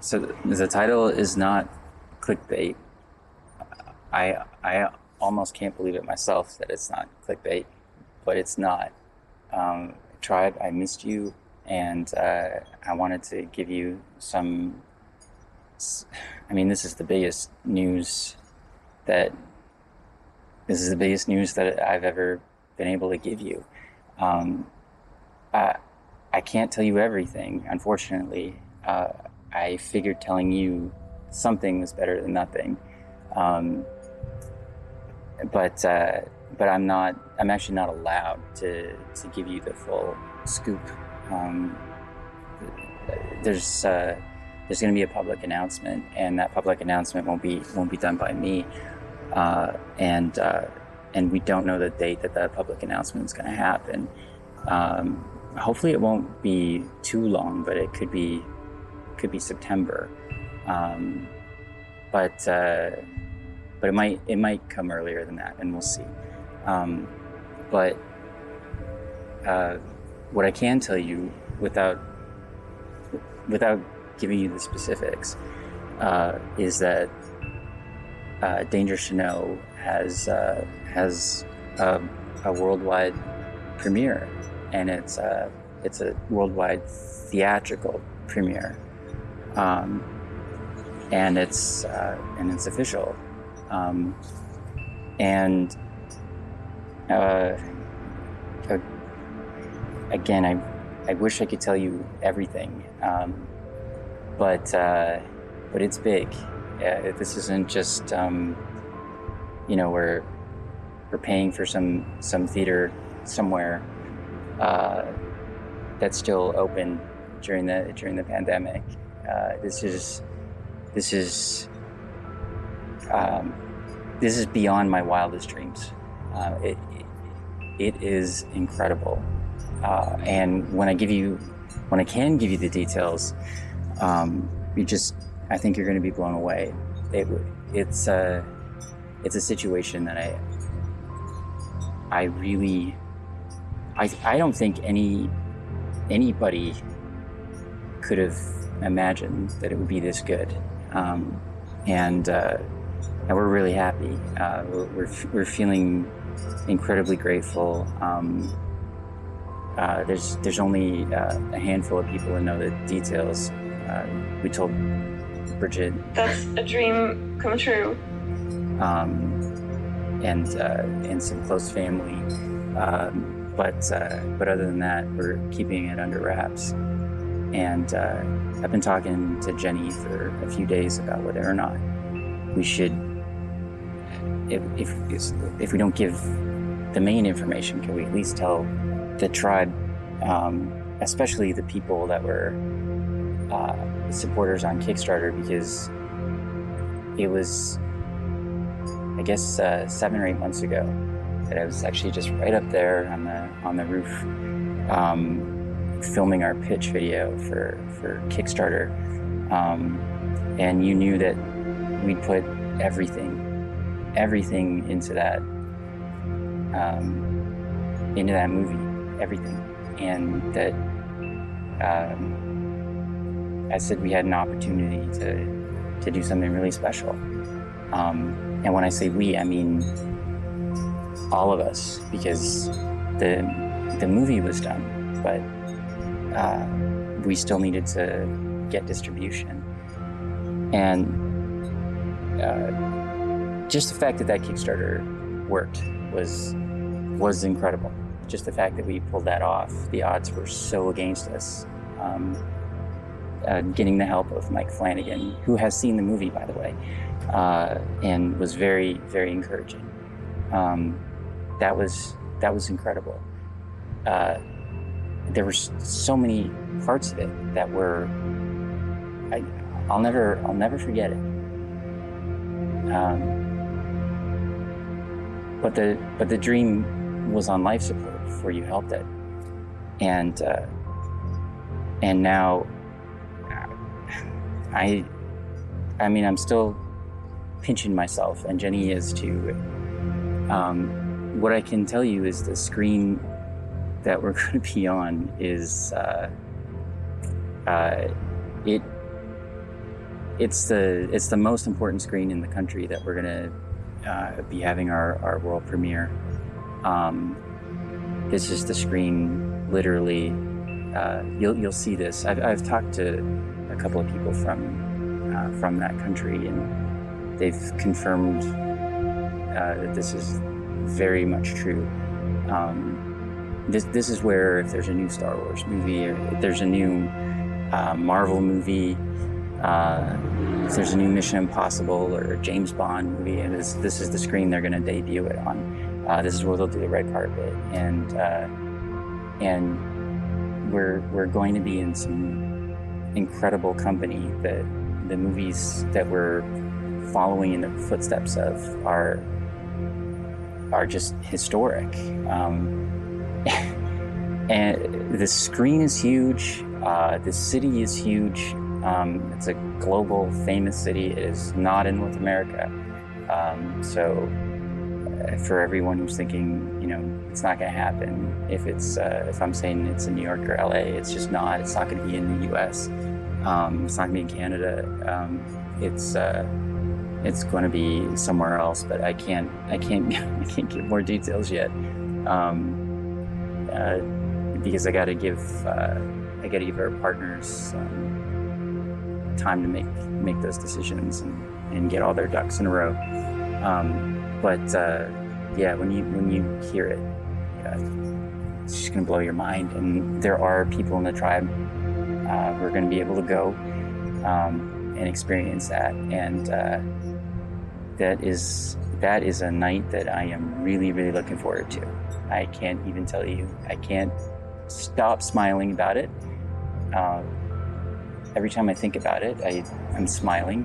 So the title is not clickbait. I I almost can't believe it myself that it's not clickbait, but it's not. Um, Tribe, I missed you, and uh, I wanted to give you some. I mean, this is the biggest news that. This is the biggest news that I've ever been able to give you. Um, I, I can't tell you everything, unfortunately. Uh, I figured telling you something was better than nothing. Um, but uh, but I'm not. I'm actually not allowed to to give you the full scoop. Um, there's uh, there's going to be a public announcement, and that public announcement won't be won't be done by me. Uh, and uh, and we don't know the date that the public announcement is going to happen. Um, hopefully, it won't be too long, but it could be could be September. Um, but uh, but it might it might come earlier than that, and we'll see. Um, but uh, what I can tell you without without giving you the specifics uh, is that uh, to Know has uh, has a, a, worldwide premiere, and it's uh, it's a worldwide theatrical premiere, um, and it's uh, and it's official, um, and uh, again, I I wish I could tell you everything, um, but uh, but it's big. this isn't just um, you know we're we're paying for some some theater somewhere uh, that's still open during the during the pandemic. Uh, this is this is um, this is beyond my wildest dreams. Uh, it, it is incredible, uh, and when I give you when I can give you the details, um, you just I think you're going to be blown away. It, it's a it's a situation that I I really I I don't think any anybody could have imagined that it would be this good, um, and uh, and we're really happy. Uh, we're, we're, feeling incredibly grateful. Um, uh, there's there's only uh, a handful of people that know the details. Uh, we told Bridget. That's a dream come true um, and uh, and some close family. Um, but uh, but other than that, we're keeping it under wraps. And uh, I've been talking to Jenny for a few days about whether or not we should, if if if we don't give the main information, can we at least tell the tribe, um, especially the people that were uh, supporters on Kickstarter, because it was I guess uh, seven or eight months ago that I was actually just right up there on the on the roof, um, filming our pitch video for for Kickstarter, um, and you knew that we'd put everything, everything into that, um, into that movie, everything, and that. Um, I said we had an opportunity to to do something really special. Um, and when I say we, I mean all of us, because the the movie was done, but uh, we still needed to get distribution, and uh, just the fact that that Kickstarter worked was was incredible. Just the fact that we pulled that off, the odds were so against us. Um, uh, getting the help of Mike Flanagan, who has seen the movie, by the way, uh, and was very, very encouraging. Um, that was that was incredible. Uh, there were so many parts of it that were I, will never I'll never forget it. Um, but the but the dream was on life support before you helped it, and uh, and now I I mean I'm still pinching myself, and Jenny is too. Um, what I can tell you is the screen that we're going to be on is uh, uh, it it's the it's the most important screen in the country that we're gonna uh, be having our, our world premiere. Um, this is the screen, literally. Uh, you'll you'll see this. I've, I've talked to a couple of people from uh, from that country, and they've confirmed uh, that this is very much true. Um, this this is where if there's a new Star Wars movie, or if there's a new uh, Marvel movie, uh, if there's a new Mission Impossible or James Bond movie, and this this is the screen they're going to debut it on. Uh, this is where they'll do the red carpet, and uh, and we're we're going to be in some incredible company. The the movies that we're following in the footsteps of are are just historic. Um, and the screen is huge. Uh, the city is huge. Um, it's a global, famous city. It is not in North America. Um, so, uh, for everyone who's thinking, you know, it's not going to happen. If it's, uh, if I'm saying it's in New York or LA, it's just not. It's not going to be in the U.S. Um, it's not going to be in Canada. Um, it's, uh, it's going to be somewhere else. But I can't, I can't, I can't give more details yet. Um, uh, because I got to give uh, I got to give our partners um, time to make make those decisions and, and get all their ducks in a row. Um, but uh, yeah, when you when you hear it, it's just gonna blow your mind. And there are people in the tribe uh, who are gonna be able to go um, and experience that, and that is that is a night that I am really really looking forward to. I can't even tell you. I can't stop smiling about it. Uh, every time I think about it, I, I'm smiling.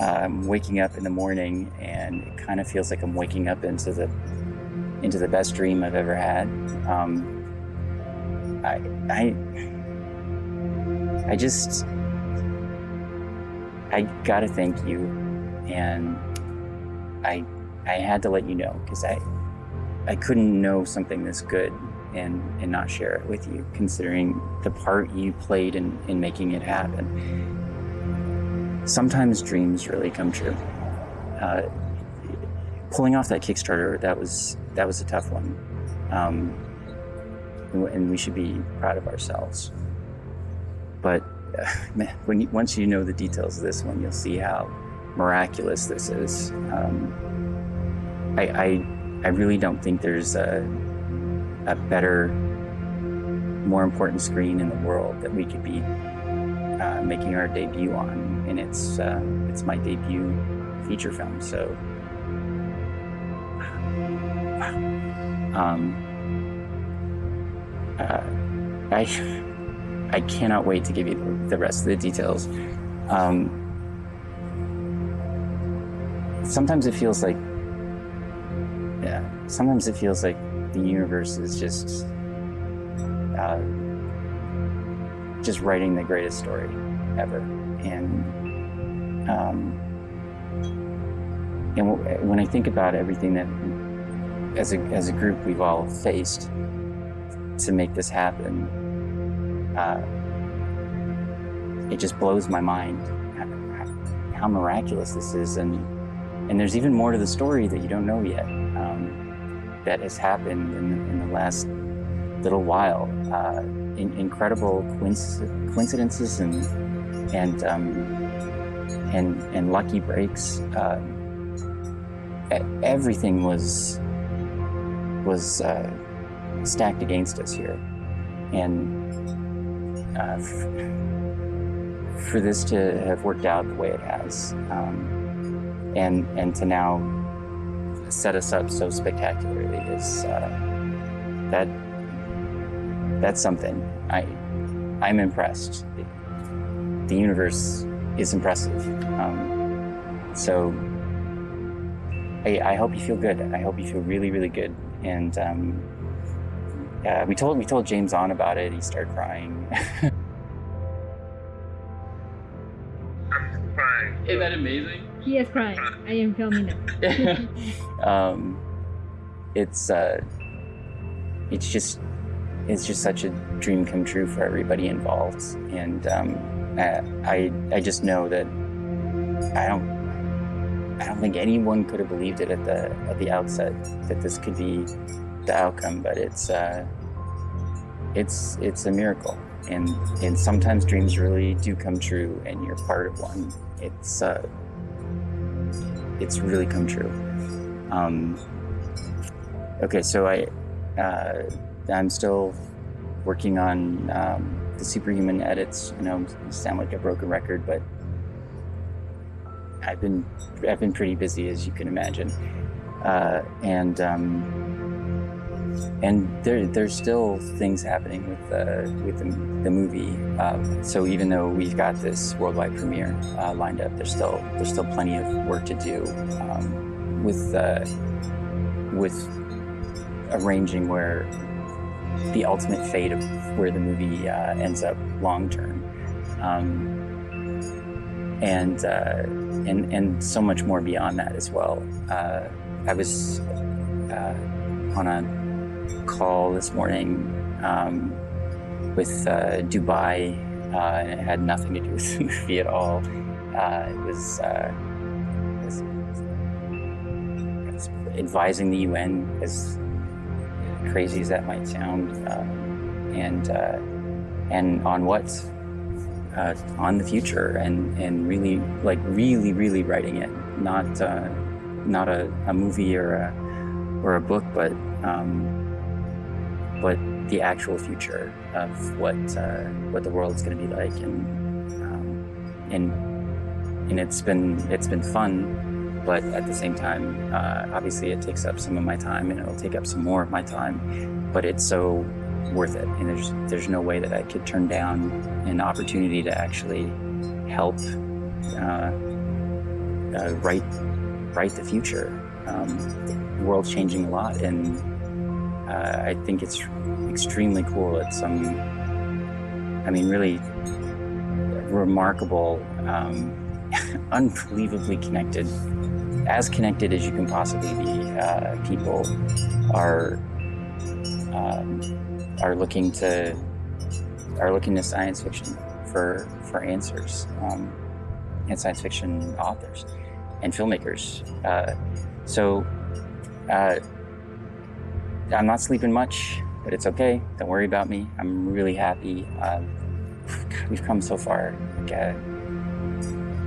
Uh, I'm waking up in the morning, and it kind of feels like I'm waking up into the into the best dream I've ever had. Um, I, I, I just, I gotta thank you, and I, I had to let you know because I, I couldn't know something this good and and not share it with you, considering the part you played in in making it happen. Sometimes dreams really come true. Uh, pulling off that Kickstarter that was that was a tough one, um, and we should be proud of ourselves. But uh, when you, once you know the details of this one, you'll see how miraculous this is. Um, I, I I really don't think there's a, a better, more important screen in the world that we could be uh, making our debut on, and it's uh, it's my debut feature film. So, um, uh, I I cannot wait to give you the rest of the details. Um, sometimes it feels like yeah, sometimes it feels like the universe is just uh, just writing the greatest story ever, and um, and when I think about everything that as a as a group we've all faced to make this happen, uh, it just blows my mind how, how miraculous this is, and and there's even more to the story that you don't know yet um, that has happened in, in, the last little while. Uh, in, incredible coincidences and and um, and and lucky breaks. Uh, everything was was uh, stacked against us here, and uh, for this to have worked out the way it has, um, and and to now set us up so spectacularly is uh, that that's something. I I'm impressed. The universe is impressive. Um, so I, I, hope you feel good. I hope you feel really, really good. And um, uh, we told we told James on about it. He started crying. crying. Isn't that amazing? He is crying. I am filming it. um, it's uh, it's just it's just such a dream come true for everybody involved, and um, I I just know that I don't I don't think anyone could have believed it at the at the outset that this could be the outcome, but it's uh, it's it's a miracle, and and sometimes dreams really do come true, and you're part of one. It's uh, it's really come true. Um, okay, so I uh, I'm still working on um, the superhuman edits. I know I sound like a broken record, but I've been I've been pretty busy as you can imagine, uh, and um, and there there's still things happening with the with the, the movie. Um, so even though we've got this worldwide premiere uh, lined up, there's still there's still plenty of work to do um, with uh, with arranging where the ultimate fate of where the movie uh, ends up long term. Um, and uh, and and so much more beyond that as well. Uh, I was uh, on a call this morning um, with uh, Dubai, uh, and it had nothing to do with the movie at all. Uh, it was, was, it was advising the UN, as crazy as that might sound, and and on what uh, on the future and and really like really really writing it not uh, not a, a movie or a or a book but um, but the actual future of what uh, what the world's going to be like and um, and and it's been it's been fun but at the same time uh, obviously it takes up some of my time and it'll take up some more of my time but it's so worth it. And there's there's no way that I could turn down an opportunity to actually help uh, uh, write write the future. Um, the world's changing a lot, and uh, I think it's extremely cool. It's um, I mean, really remarkable, um, unbelievably connected, as connected as you can possibly be. Uh, people are. Um, are looking to are looking to science fiction for for answers um, and science fiction authors and filmmakers. Uh, so uh, I'm not sleeping much, but it's okay. Don't worry about me. I'm really happy. Uh, we've come so far. Like, uh,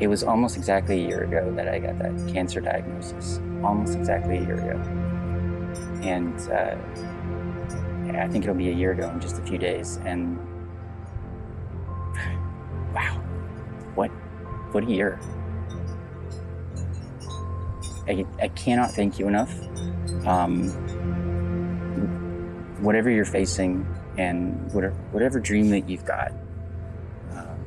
it was almost exactly a year ago that I got that cancer diagnosis. Almost exactly a year ago, and uh, I think it'll be a year ago in just a few days. And wow, what what a year! I, I cannot thank you enough. Um, whatever you're facing and whatever, whatever dream that you've got, um,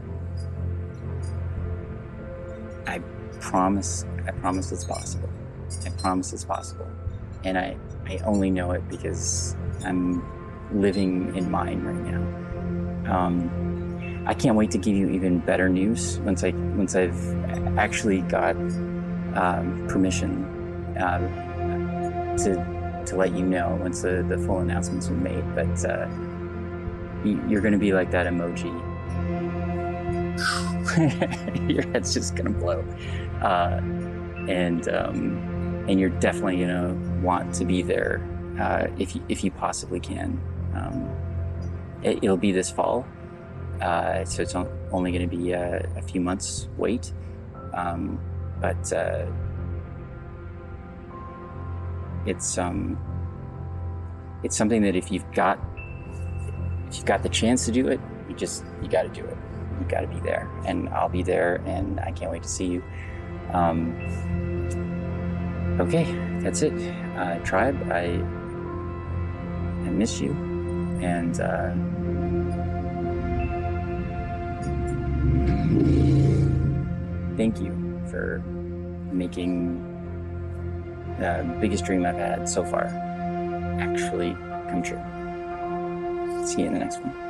I promise, I promise it's possible. I promise it's possible. And I, I only know it because I'm living in mine right now. Um, I can't wait to give you even better news once I once I've actually got um, permission uh, to to let you know once the, the full announcements are made. But uh, you're going to be like that emoji. Your head's just going to blow, uh, and um, and you're definitely going to want to be there uh, if you, if you possibly can. Um, it, will be this fall, uh, so it's only going to be a, a, few months wait. Um, but uh, it's um, it's something that if you've got if you've got the chance to do it, you just you got to do it. You got to be there, and I'll be there, and I can't wait to see you. Um, okay, that's it, uh, tribe. I I miss you and uh, thank you for making the biggest dream I've had so far actually come true. See you in the next one.